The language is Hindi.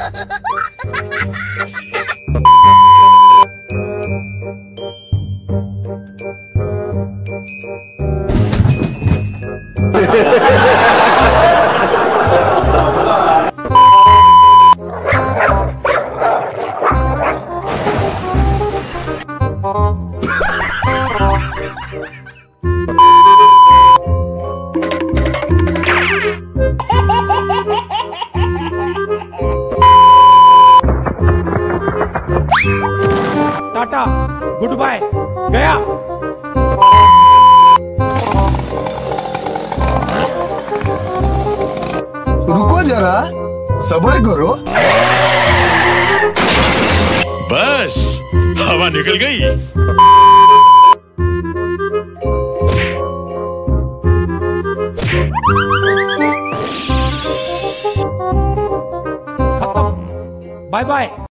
Ha ha ha ha! Good bye गया। रुको जरा सबर करो। बस हवा निकल गई। खत्म। Bye bye